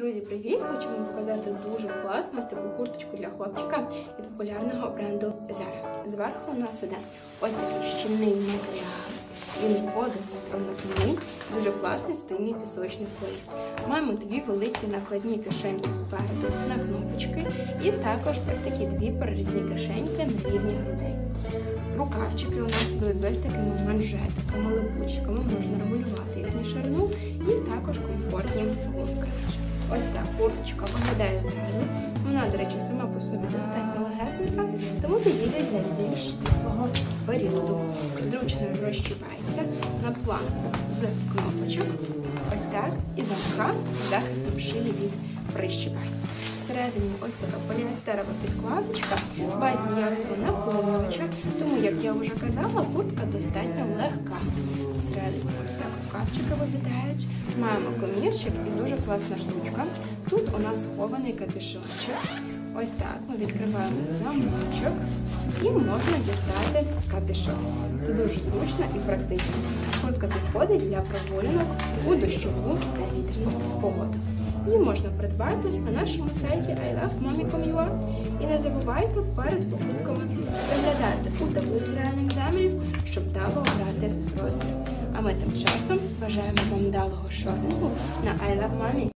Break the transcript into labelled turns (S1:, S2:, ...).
S1: Друзі, привіт! Хочу вам показати дуже класну ось таку курточку для хлопчика від популярного бренду Zara. Зверху у нас іде ось такий щільний матеріал. Він водопроникний, дуже класний стильний пісочний колір. Маємо дві великі накладні кишеньки спереду на кнопочки, і також ось такі дві перерізні кишеньки на рівні грудей. Рукавчики у нас йдуть з ось такими манжетиками, липучками, Курточка виглядає зразу. Вона, до речі, сама по собі достатньо легесенька, тому підійде для більш теплого періоду. Зручно розчіпається на план з кнопочок. Ось так. І замка з захистом шиї від прищіпань. Всередині ось така поліестерова підкладочка, без ніякого наповнювача, як я вже казала, куртка достатньо легка. Всередині ось так рукавчики виглядають. Маємо комірчик і дуже класна штучка. Тут у нас схований капюшончик. Ось так ми відкриваємо замочок і можна дістати капюшон. Це дуже зручно і практично. Куртка підходить для прогулянок у дощову та вітряну погоду. Її можна придбати на нашому сайті ilovemommy.com.ua І не забувайте перед покупками заглядати у таблиці реальних замірів, щоб дало обрати розмір. А ми тим часом бажаємо вам вдалого шопінгу на iLoveMommy. Love Mommy.